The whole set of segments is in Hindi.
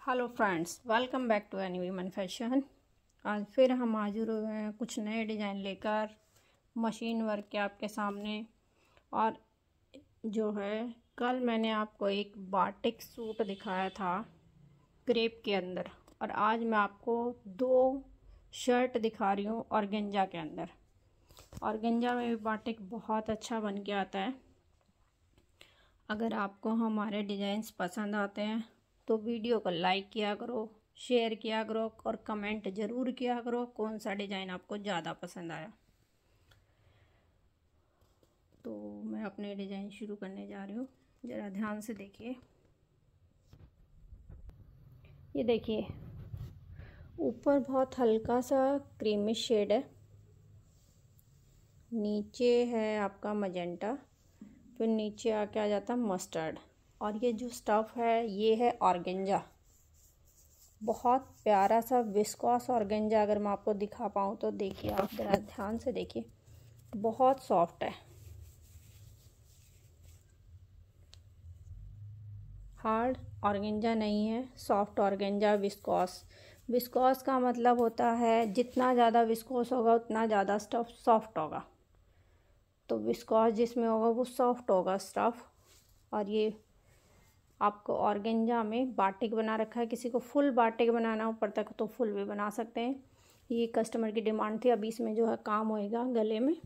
Hello friends welcome back to any women fashion आज फिर हम हाजिर हुए हैं कुछ नए डिज़ाइन लेकर मशीन वर्क के आपके सामने। और जो है, कल मैंने आपको एक बाटिक सूट दिखाया था क्रेप के अंदर। और आज मैं आपको दो शर्ट दिखा रही हूँ और गंजा के अंदर। और गंजा में भी बाटिक बहुत अच्छा बन के आता है। अगर आपको हमारे डिज़ाइंस पसंद आते हैं तो वीडियो को लाइक किया करो, शेयर किया करो और कमेंट ज़रूर किया करो कौन सा डिज़ाइन आपको ज़्यादा पसंद आया। तो मैं अपने डिज़ाइन शुरू करने जा रही हूँ। ज़रा ध्यान से देखिए। ये देखिए, ऊपर बहुत हल्का सा क्रीमी शेड है। नीचे है आपका मजेंटा फिर नीचे आके आ जाता मस्टर्ड और ये जो स्टफ़ है, ये है ऑर्गेंजा बहुत प्यारा सा विस्कॉस ऑर्गेंजा अगर मैं आपको दिखा पाऊँ तो देखिए आप ज़रा ध्यान से देखिए, बहुत सॉफ्ट है। हार्ड ऑर्गेंजा नहीं है सॉफ्ट ऑर्गेंजा विस्कॉस विस्कॉस का मतलब होता है, जितना ज़्यादा विस्कॉस होगा, उतना ज़्यादा स्टफ़ सॉफ्ट होगा। तो विस्कॉस जिसमें होगा, वो सॉफ्ट होगा स्टफ़ और ये आपको ऑर्गेंजा में बाटिक बना रखा है। किसी को फुल बाटिक बनाना ऊपर तक तो फुल भी बना सकते हैं। ये कस्टमर की डिमांड थी, अभी इसमें जो है काम होएगा गले में।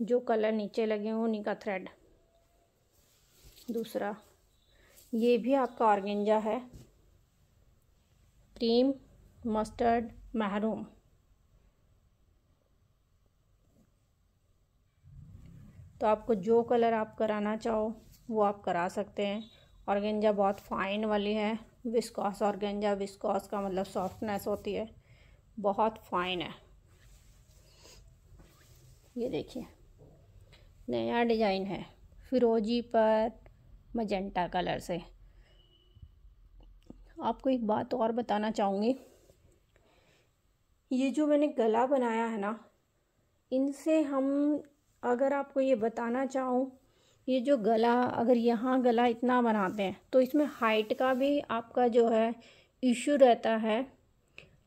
जो कलर नीचे लगे हों, उन्हीं का थ्रेड दूसरा, ये भी आपका ऑर्गेंजा है। क्रीम, मस्टर्ड, महरूम। तो आपको जो कलर आप कराना चाहो, वो आप करा सकते हैं। ऑर्गेंजा बहुत फाइन वाली है। विस्कॉस, ऑर्गेंजा, विस्कॉस का मतलब सॉफ्टनेस होती है। बहुत फाइन है। ये देखिए, नया डिज़ाइन है। फिरोजी पर मजेंटा कलर से। आपको एक बात और बताना चाहूँगी। ये जो मैंने गला बनाया है ना, इनसे हम अगर आपको ये बताना चाहूँ ये जो गला, अगर यहाँ गला इतना बनाते हैं तो इसमें हाइट का भी आपका जो है इशू रहता है।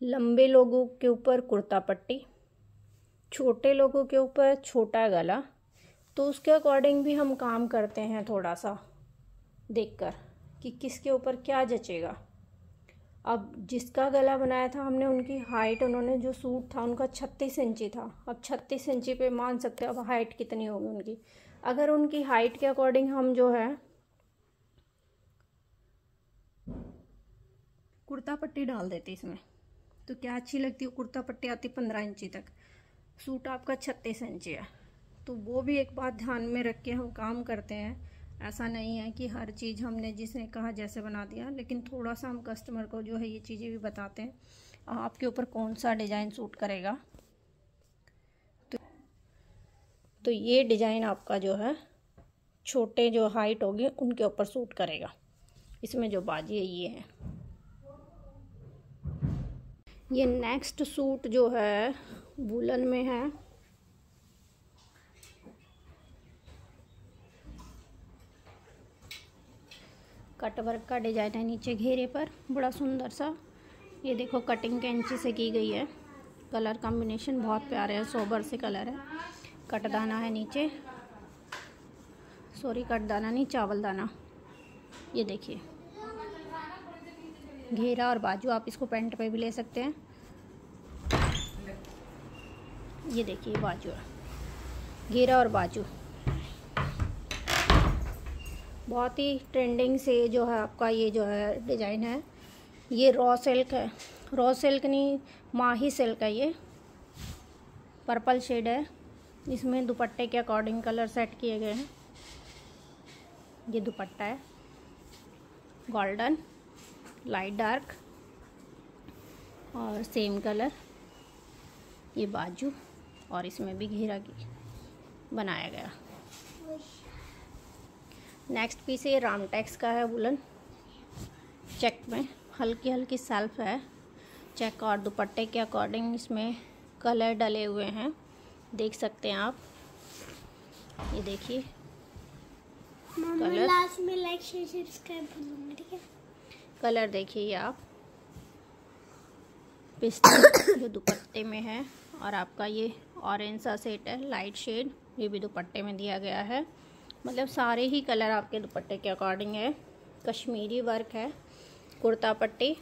लंबे लोगों के ऊपर कुर्ता पट्टी, छोटे लोगों के ऊपर छोटा गला तो उसके अकॉर्डिंग भी हम काम करते हैं थोड़ा सा देखकर कि किसके ऊपर क्या जचेगा। अब जिसका गला बनाया था हमने, उनकी हाइट उन्होंने जो सूट था, उनका छत्तीस इंची था। अब छत्तीस इंची पे मान सकते हैं अब हाइट कितनी होगी उनकी। अगर उनकी हाइट के अकॉर्डिंग हम जो है, कुर्ता पट्टी डाल देते इसमें। तो क्या अच्छी लगती है? कुर्ता पट्टी आती पंद्रह इंची तक। सूट आपका छत्तीस इंची है। तो वो भी एक बात ध्यान में रख के हम काम करते हैं। ऐसा नहीं है कि हर चीज़ हमने जिसने कहा जैसे बना दिया, लेकिन थोड़ा सा हम कस्टमर को जो है ये चीज़ें भी बताते हैं। आपके ऊपर कौन सा डिज़ाइन सूट करेगा? तो ये डिज़ाइन आपका जो है, छोटे जो हाइट होगी, उनके ऊपर सूट करेगा। इसमें जो बाजी है, ये है। ये नेक्स्ट सूट जो है वुलन में है। कट वर्क का डिज़ाइन है नीचे घेरे पर, बड़ा सुंदर सा। ये देखो कटिंग कैंची से की गई है। कलर कॉम्बिनेशन बहुत प्यारे है सोबर से कलर है। कट दाना है नीचे। सॉरी कट दाना नहीं, चावल दाना। ये देखिए। घेरा और बाजू आप इसको पेंट पे भी ले सकते हैं। ये देखिए, बाजू। घेरा और बाजू। बहुत ही ट्रेंडिंग से जो है आपका ये जो है डिज़ाइन है। ये रॉ सिल्क है। रॉ सिल्क नहीं, माही सिल्क है ये। पर्पल शेड है। इसमें दुपट्टे के अकॉर्डिंग कलर सेट किए गए हैं। ये दुपट्टा है। गोल्डन लाइट डार्क और सेम कलर ये बाजू और इसमें भी घेरा की बनाया गया। नेक्स्ट पीस ये रामटेक्स का है वुलन चेक में हल्की हल्की सेल्फ है। चेक और दुपट्टे के अकॉर्डिंग इसमें कलर डले हुए हैं। देख सकते हैं आप। ये देखिए। लास्ट में लाइक शेयर सब्सक्राइब ठीक है? कलर देखिए आप। पिस्ता जो दुपट्टे में है और आपका ये ऑरेंज सा सेट है लाइट शेड ये भी दुपट्टे में दिया गया है। मतलब सारे ही कलर आपके दुपट्टे के अकॉर्डिंग है। कश्मीरी वर्क है कुर्ता पट्टी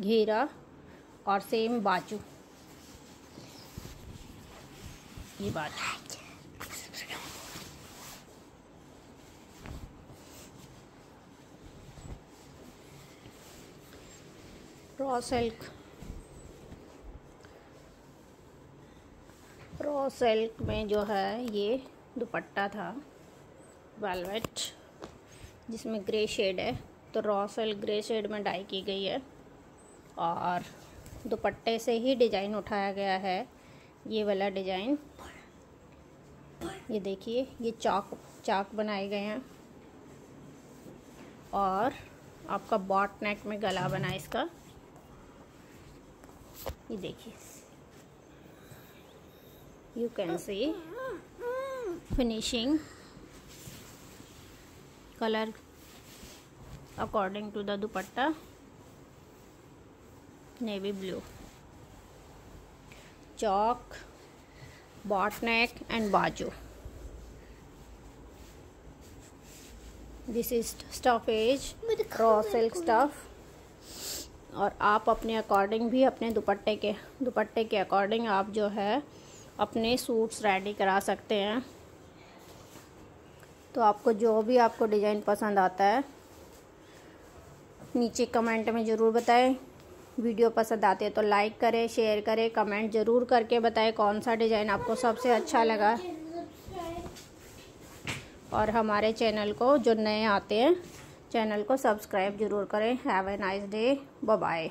घेरा और सेम बाजू। ये बाजू रॉ सिल्क रॉ सिल्क में जो है, ये दुपट्टा था वेलवेट जिसमें ग्रे शेड है। तो रॉ सिल्क ग्रे शेड में डाई की गई है। और दुपट्टे से ही डिज़ाइन उठाया गया है। ये वाला डिज़ाइन ये देखिए, ये चाक चाक बनाए गए हैं। और आपका बॉट नेक में गला बना इसका। ये देखिए। You can see finishing colour according to the dupatta navy blue Chowk neck and बाजू दिस इज़ स्टफेज रॉ सिल्क स्टफ़ और आप अपने अकॉर्डिंग भी अपने दुपट्टे के दुपट्टे के अकॉर्डिंग आप जो है अपने सूट्स रेडी करा सकते हैं। तो आपको जो भी आपको डिज़ाइन पसंद आता है नीचे कमेंट में ज़रूर बताएँ। वीडियो पसंद आते हैं तो लाइक करें, शेयर करें, कमेंट ज़रूर करके बताएँ कौन सा डिज़ाइन आपको सबसे अच्छा लगा। और हमारे चैनल को, जो नए आते हैं, चैनल को सब्सक्राइब ज़रूर करें। Have a nice day bye